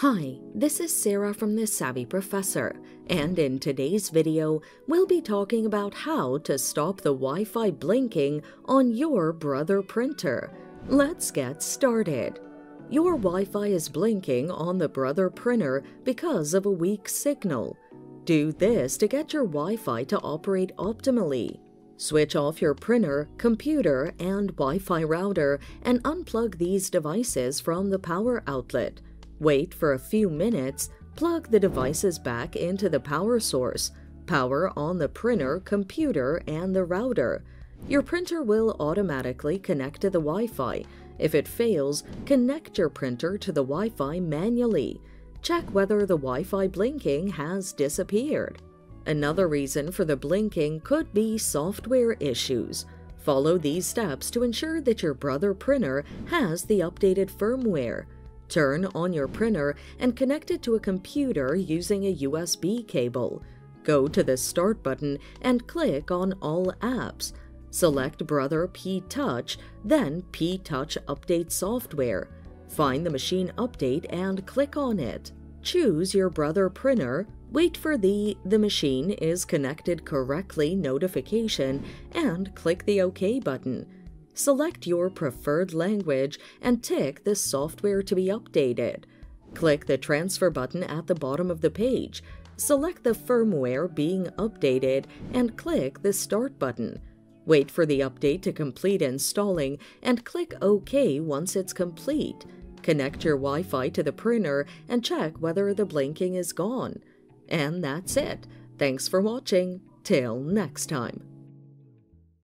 Hi, this is Sarah from the Savvy Professor, and in today's video, we'll be talking about how to stop the Wi-Fi blinking on your Brother printer. Let's get started. Your Wi-Fi is blinking on the Brother printer because of a weak signal. Do this to get your Wi-Fi to operate optimally. Switch off your printer, computer, and Wi-Fi router and unplug these devices from the power outlet. Wait for a few minutes, plug the devices back into the power source, power on the printer, computer, and the router. Your printer will automatically connect to the Wi-Fi. If it fails, connect your printer to the Wi-Fi manually. Check whether the Wi-Fi blinking has disappeared. Another reason for the blinking could be software issues. Follow these steps to ensure that your Brother printer has the updated firmware. Turn on your printer and connect it to a computer using a USB cable. Go to the Start button and click on All Apps. Select Brother P Touch, then P Touch Update Software. Find the machine update and click on it. Choose your Brother printer, wait for the The machine is connected correctly notification, and click the OK button. Select your preferred language and tick the software to be updated. Click the transfer button at the bottom of the page. Select the firmware being updated and click the start button. Wait for the update to complete installing and click OK once it's complete. Connect your Wi-Fi to the printer and check whether the blinking is gone. And that's it. Thanks for watching. Till next time.